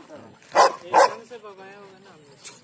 एक से पकाया होगा ना हमने।